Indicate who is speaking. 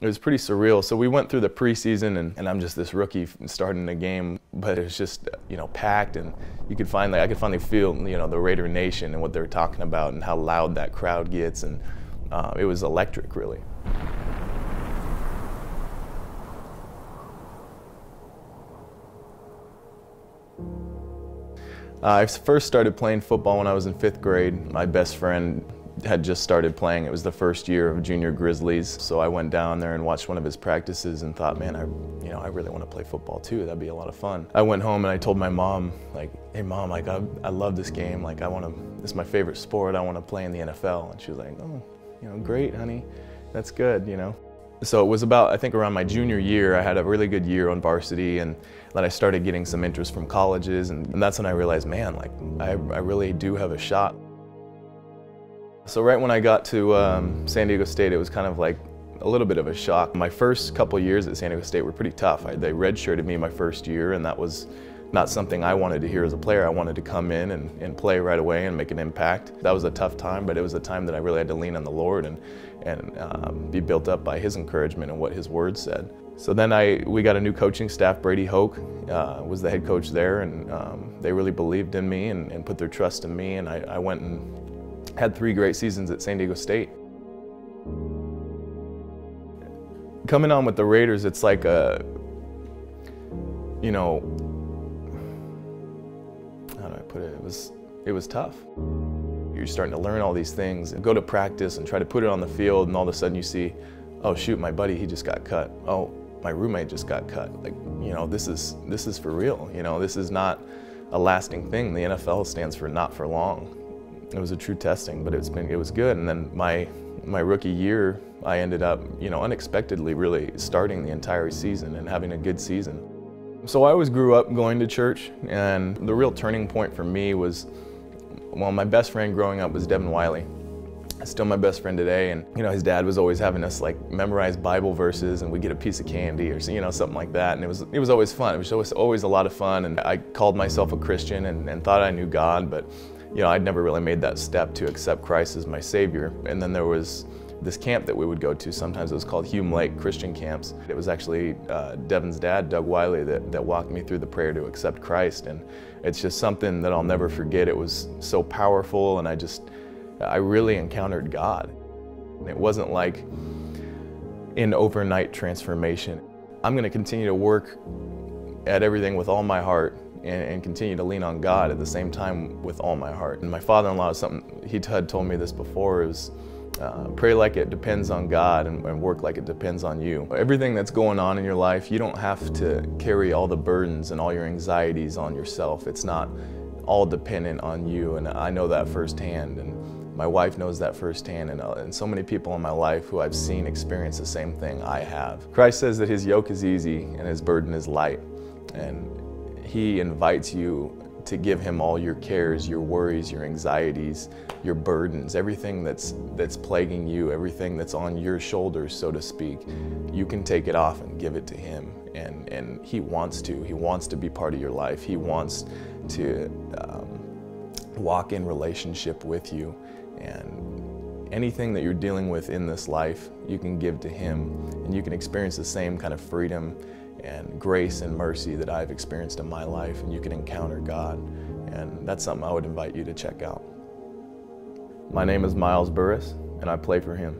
Speaker 1: It was pretty surreal. So we went through the preseason, and, and I'm just this rookie starting the game, but it was just you know packed, and you could finally I could finally feel you know the Raider Nation and what they were talking about and how loud that crowd gets, and uh, it was electric, really. Uh, I first started playing football when I was in fifth grade. My best friend had just started playing. It was the first year of junior Grizzlies. So I went down there and watched one of his practices and thought, man, I, you know, I really want to play football too. That'd be a lot of fun. I went home and I told my mom, like, hey mom, like I, I love this game. Like I want to, is my favorite sport. I want to play in the NFL. And she was like, oh, you know, great, honey. That's good, you know. So it was about, I think around my junior year, I had a really good year on varsity and then I started getting some interest from colleges and, and that's when I realized, man, like I, I really do have a shot. So right when I got to um, San Diego State, it was kind of like a little bit of a shock. My first couple years at San Diego State were pretty tough. I, they redshirted me my first year and that was not something I wanted to hear as a player. I wanted to come in and, and play right away and make an impact. That was a tough time, but it was a time that I really had to lean on the Lord and, and um, be built up by His encouragement and what His Word said. So then I, we got a new coaching staff. Brady Hoke uh, was the head coach there, and um, they really believed in me and, and, put their trust in me. And I, I went and had three great seasons at San Diego State. Coming on with the Raiders, it's like a, you know, how do I put it, it was, it was tough. You're starting to learn all these things and go to practice and try to put it on the field and all of a sudden you see, oh shoot, my buddy, he just got cut. Oh, my roommate just got cut. Like, you know, this is, this is for real. You know, this is not a lasting thing. The NFL stands for not for long. It was a true testing, but it's been, it was good. And then my, my rookie year, I ended up, you know, unexpectedly really starting the entire season and having a good season. So I always grew up going to church, and the real turning point for me was, well, my best friend growing up was Devin Wiley. Still my best friend today, and you know his dad was always having us like memorize Bible verses, and we get a piece of candy or you know something like that, and it was it was always fun. It was always always a lot of fun, and I called myself a Christian and, and thought I knew God, but you know I'd never really made that step to accept Christ as my Savior. And then there was this camp that we would go to. Sometimes it was called Hume Lake Christian Camps. It was actually uh, Devin's dad, Doug Wiley, that, that walked me through the prayer to accept Christ. And it's just something that I'll never forget. It was so powerful and I just, I really encountered God. It wasn't like an overnight transformation. I'm gonna continue to work at everything with all my heart and, and, continue to lean on God at the same time with all my heart. And my father-in-law, something he had told me this before, is uh, pray like it depends on God and, and, work like it depends on you. Everything that's going on in your life, you don't have to carry all the burdens and all your anxieties on yourself. It's not all dependent on you, and I know that firsthand. And my wife knows that firsthand, and, uh, and so many people in my life who I've seen experience the same thing I have. Christ says that his yoke is easy and his burden is light. And he invites you to give him all your cares, your worries, your anxieties, your burdens, everything that's that's plaguing you, everything that's on your shoulders, so to speak. You can take it off and give it to him. And, and he wants to. He wants to be part of your life. He wants to um, walk in relationship with you. And anything that you're dealing with in this life, you can give to him. And you can experience the same kind of freedom and grace and mercy that I've experienced in my life, and you can encounter God. And that's something I would invite you to check out. My name is Miles Burris, and I play for him.